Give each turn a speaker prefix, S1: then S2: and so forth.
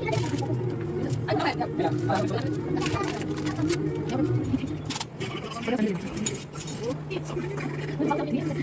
S1: Gracias. Thank you.